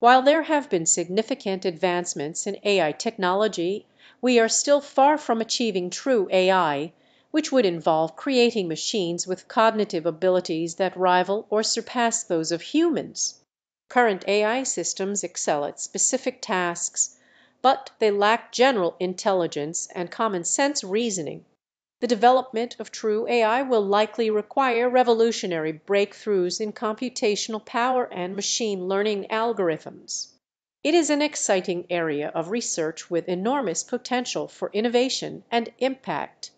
While there have been significant advancements in AI technology we are still far from achieving true AI, which would involve creating machines with cognitive abilities that rival or surpass those of humans. Current AI systems excel at specific tasks, but they lack general intelligence and common sense reasoning. The development of true AI will likely require revolutionary breakthroughs in computational power and machine learning algorithms. It is an exciting area of research with enormous potential for innovation and impact.